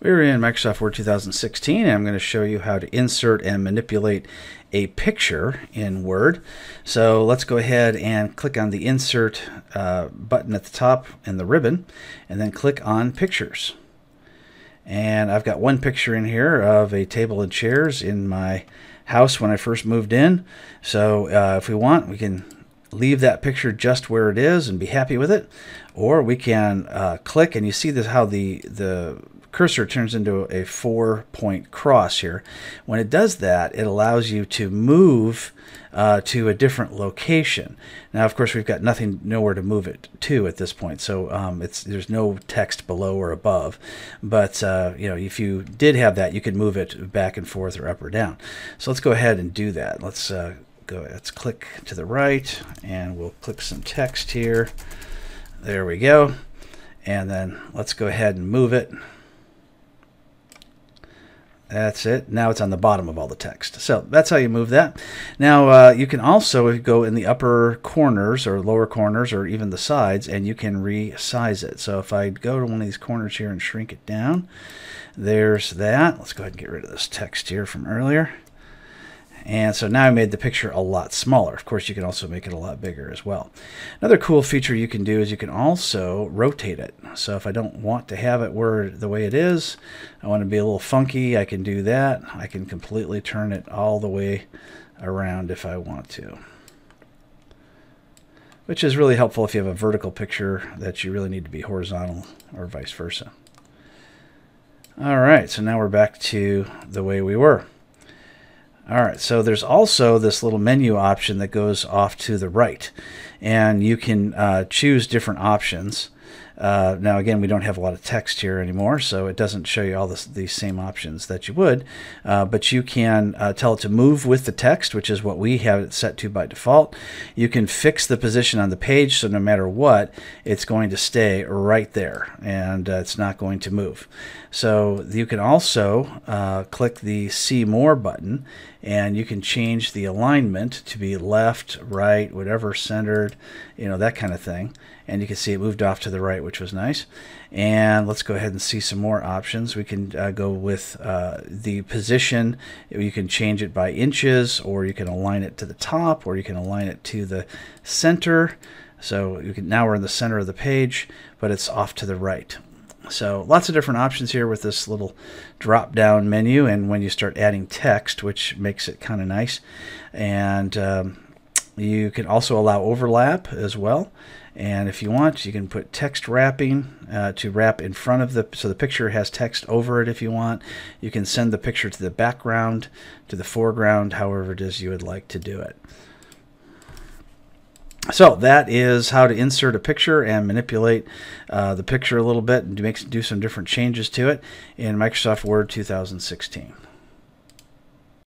We're in Microsoft Word 2016 and I'm going to show you how to insert and manipulate a picture in Word. So let's go ahead and click on the insert uh, button at the top in the ribbon and then click on pictures. And I've got one picture in here of a table and chairs in my house when I first moved in. So uh, if we want, we can leave that picture just where it is and be happy with it or we can uh, click and you see this how the the cursor turns into a four point cross here. When it does that, it allows you to move uh, to a different location. Now, of course, we've got nothing, nowhere to move it to at this point, so um, it's there's no text below or above. But uh, you know, if you did have that, you could move it back and forth or up or down. So let's go ahead and do that. Let's uh, go. Let's click to the right, and we'll click some text here. There we go. And then let's go ahead and move it. That's it. Now it's on the bottom of all the text. So that's how you move that. Now uh, you can also go in the upper corners or lower corners or even the sides and you can resize it. So if I go to one of these corners here and shrink it down, there's that. Let's go ahead and get rid of this text here from earlier. And so now I made the picture a lot smaller. Of course, you can also make it a lot bigger as well. Another cool feature you can do is you can also rotate it. So if I don't want to have it where the way it is, I want to be a little funky, I can do that. I can completely turn it all the way around if I want to. Which is really helpful if you have a vertical picture that you really need to be horizontal or vice versa. All right, so now we're back to the way we were. All right, so there's also this little menu option that goes off to the right, and you can uh, choose different options. Uh, now, again, we don't have a lot of text here anymore, so it doesn't show you all these same options that you would. Uh, but you can uh, tell it to move with the text, which is what we have it set to by default. You can fix the position on the page, so no matter what, it's going to stay right there, and uh, it's not going to move. So you can also uh, click the See More button, and you can change the alignment to be left, right, whatever, centered, you know, that kind of thing. And you can see it moved off to the right, which was nice. And let's go ahead and see some more options. We can uh, go with uh, the position. You can change it by inches, or you can align it to the top, or you can align it to the center. So you can now we're in the center of the page, but it's off to the right. So lots of different options here with this little drop down menu and when you start adding text which makes it kind of nice. And um, you can also allow overlap as well. And if you want you can put text wrapping uh, to wrap in front of the so the picture has text over it if you want. You can send the picture to the background to the foreground however it is you would like to do it so that is how to insert a picture and manipulate uh, the picture a little bit and do, make, do some different changes to it in Microsoft Word 2016.